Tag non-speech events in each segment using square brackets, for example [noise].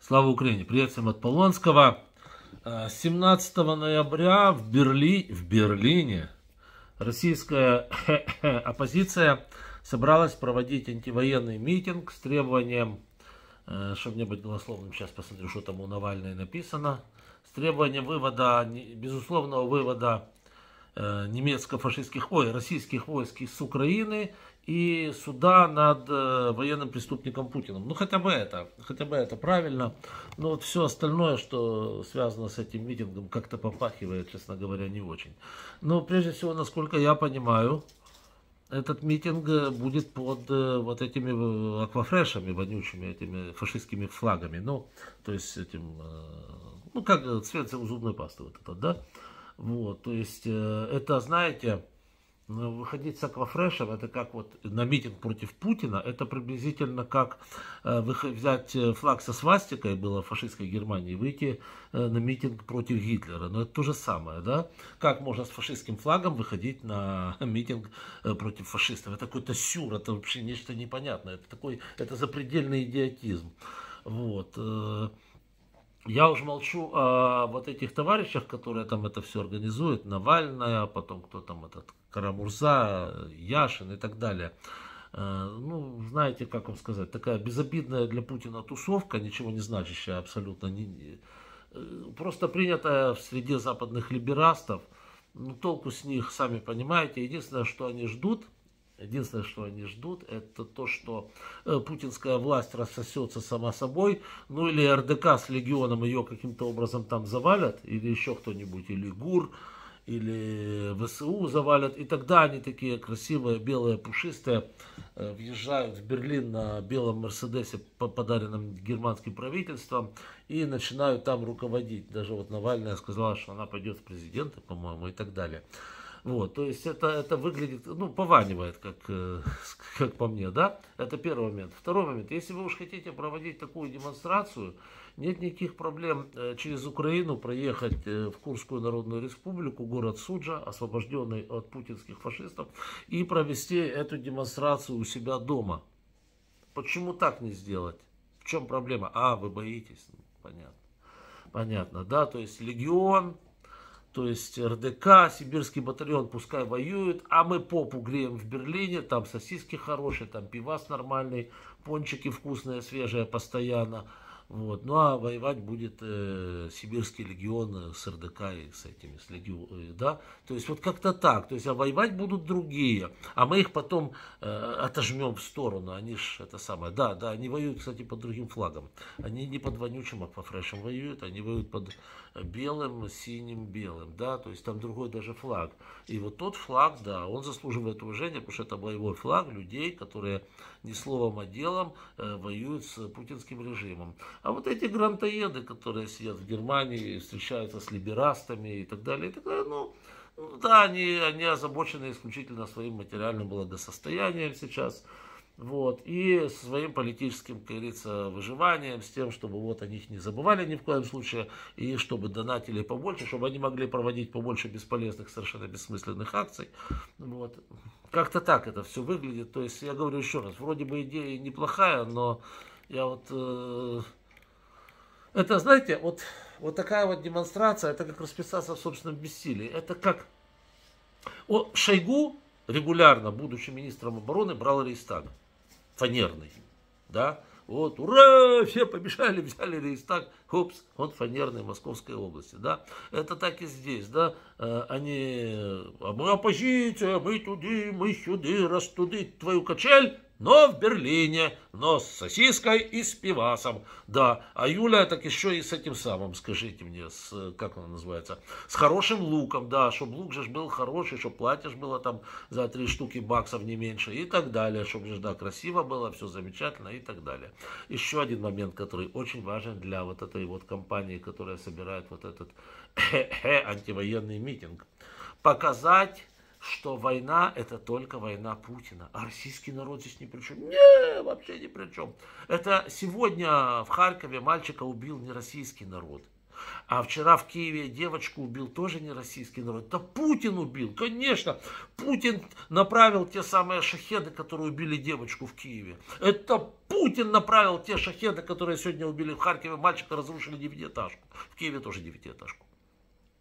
Слава Украине! Привет всем от Полонского. 17 ноября в, Берли... в Берлине российская [coughs] оппозиция собралась проводить антивоенный митинг с требованием, э, чтобы не быть голословным, сейчас посмотрю, что там у Навальной написано, с требованием вывода, безусловного вывода э, немецко-фашистских, ой, российских войск из Украины и суда над э, военным преступником Путиным. Ну, хотя бы это, хотя бы это правильно. Но вот все остальное, что связано с этим митингом, как-то попахивает, честно говоря, не очень. Но прежде всего, насколько я понимаю, этот митинг э, будет под э, вот этими э, аквафрешами вонючими, этими фашистскими флагами. Ну, то есть этим, э, ну, как цвет зубной пасты вот этот, да? Вот, то есть э, это, знаете, ну, выходить с аквафрешем, это как вот на митинг против Путина, это приблизительно как э, взять э, флаг со свастикой, было в фашистской Германии, выйти на митинг против Гитлера. Но это то же самое, да? Как можно с фашистским флагом выходить на [laughs] митинг против фашистов? Это какой-то сюр, это вообще нечто непонятное. Это такой, это запредельный идиотизм. Вот. Я уже молчу о вот этих товарищах, которые там это все организуют, Навальная, потом кто там этот Карамурза, Яшин и так далее. Э, ну, знаете, как вам сказать, такая безобидная для Путина тусовка, ничего не значащая абсолютно, не, э, просто принятая в среде западных либерастов. Ну, толку с них, сами понимаете, единственное, что они ждут – Единственное, что они ждут, это то, что э, путинская власть рассосется сама собой, ну или РДК с легионом ее каким-то образом там завалят, или еще кто-нибудь, или ГУР, или ВСУ завалят, и тогда они такие красивые, белые, пушистые, э, въезжают в Берлин на белом Мерседесе, подаренном германским правительством, и начинают там руководить. Даже вот Навальная сказала, что она пойдет в президенты, по-моему, и так далее. Вот, то есть это, это выглядит, ну, пованивает, как, э, [laughs] как по мне, да? Это первый момент. Второй момент. Если вы уж хотите проводить такую демонстрацию, нет никаких проблем э, через Украину проехать э, в Курскую Народную Республику, город Суджа, освобожденный от путинских фашистов, и провести эту демонстрацию у себя дома. Почему так не сделать? В чем проблема? А, вы боитесь? Ну, понятно. Понятно, да? То есть легион, то есть РДК, сибирский батальон пускай воюет, а мы попу греем в Берлине, там сосиски хорошие, там пивас нормальный, пончики вкусные, свежие постоянно. Вот. Ну а воевать будет э, Сибирский легион с РДК и с этими, с легион, э, да. То есть вот как-то так. То есть а воевать будут другие, а мы их потом э, отожмем в сторону. Они ж это самое. Да, да, они воюют, кстати, под другим флагом. Они не под вонючим аквафрешем воюют, они воюют под белым, синим, белым, да. То есть там другой даже флаг. И вот тот флаг, да, он заслуживает уважения, потому что это боевой флаг людей, которые не словом, а делом э, воюют с путинским режимом. А вот эти грантоеды, которые сидят в Германии, встречаются с либерастами и так далее, и так далее, ну, ну да, они, они озабочены исключительно своим материальным благосостоянием сейчас. Вот, и своим политическим, как говорится, выживанием, с тем, чтобы вот о них не забывали ни в коем случае, и чтобы донатили побольше, чтобы они могли проводить побольше бесполезных, совершенно бессмысленных акций. Вот. Как-то так это все выглядит. То есть, я говорю еще раз, вроде бы идея неплохая, но я вот... Э, это, знаете, вот, вот такая вот демонстрация, это как расписаться в собственном бессилии. Это как... О, Шойгу регулярно, будучи министром обороны, брал Рейстаг фанерный, да, вот, ура, все побежали, [laughs] взяли Рейстаг, хопс, он фанерный Московской области, да. Это так и здесь, да. Э, они, а мы оппозиция, мы туды, мы сюды, раз туды твою качель, но в Берлине, но с сосиской и с пивасом. Да, а Юля так еще и с этим самым, скажите мне, с, как она называется, с хорошим луком, да, чтобы лук же был хороший, чтобы платье было там за три штуки баксов не меньше и так далее, чтобы же, да, красиво было, все замечательно и так далее. Еще один момент, который очень важен для вот этой вот компании, которая собирает вот этот [clears throat] антивоенный митинг. Показать что война это только война Путина, а российский народ здесь ни при чем. Не, вообще ни при чем. Это сегодня в Харькове мальчика убил не российский народ, А вчера в Киеве девочку убил тоже не российский народ. Да Путин убил, конечно. Путин направил те самые шахеды, которые убили девочку в Киеве. Это Путин направил те шахеды, которые сегодня убили в Харькове. Мальчика разрушили девятиэтажку. В Киеве тоже девятиэтажку.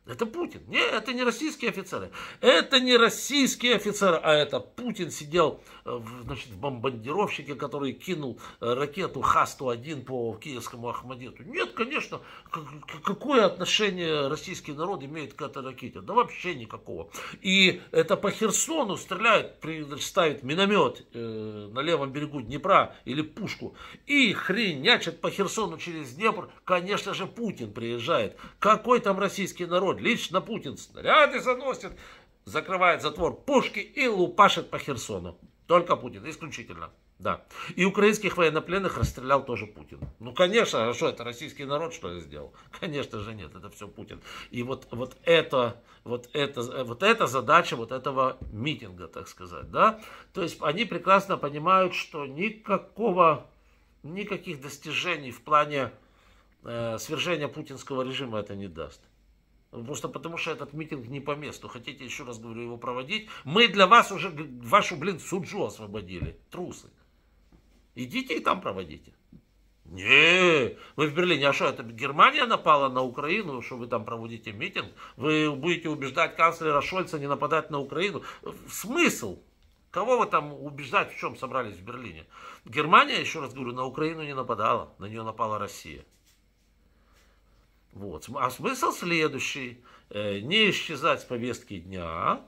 Это Путин. Нет, это не российские офицеры. Это не российские офицеры, а это Путин сидел э, значит, в бомбардировщике, который кинул э, ракету Х-101 по киевскому Ахмадету. Нет, конечно, какое отношение российский народ имеет к этой ракете? Да вообще никакого. И это по Херсону стреляют, ставит миномет э, на левом берегу Днепра или пушку и хренячат по Херсону через Днепр. Конечно же, Путин приезжает. Какой там российский народ? Лично Путин снаряды заносит, закрывает затвор пушки и лупашит по Херсону. Только Путин, исключительно. Да. И украинских военнопленных расстрелял тоже Путин. Ну, конечно, а что это, российский народ что ли сделал? [laughs] Конечно же нет, это все Путин. И вот, вот, это, вот, это, вот эта задача вот этого митинга, так сказать, да. То есть они прекрасно понимают, что никакого, никаких достижений в плане э, свержения путинского режима это не даст. Просто потому что этот митинг не по месту. Хотите, еще раз говорю, его проводить? Мы для вас уже вашу, блин, суджу освободили. Трусы. Идите и там проводите. Не, вы в Берлине, а что, это Германия напала на Украину, что вы там проводите митинг? Вы будете убеждать канцлера Шольца не нападать на Украину? Смысл? Кого вы там убеждать, в чем собрались в Берлине? Германия, еще раз говорю, на Украину не нападала, на нее напала Россия. Вот. А смысл следующий. Э, не исчезать с повестки дня,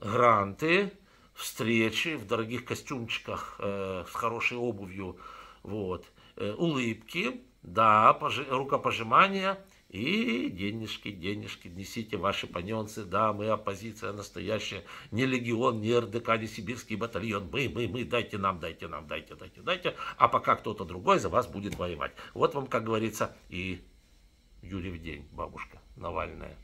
гранты, встречи в дорогих костюмчиках э, с хорошей обувью, вот, э, улыбки, да, рукопожимания и денежки, денежки, несите ваши паненцы, да, мы оппозиция настоящая, не легион, не РДК, не сибирский батальон, мы, мы, мы, дайте нам, дайте нам, дайте, дайте, дайте, а пока кто-то другой за вас будет воевать. Вот вам, как говорится, и Юрьев день, бабушка Навальная.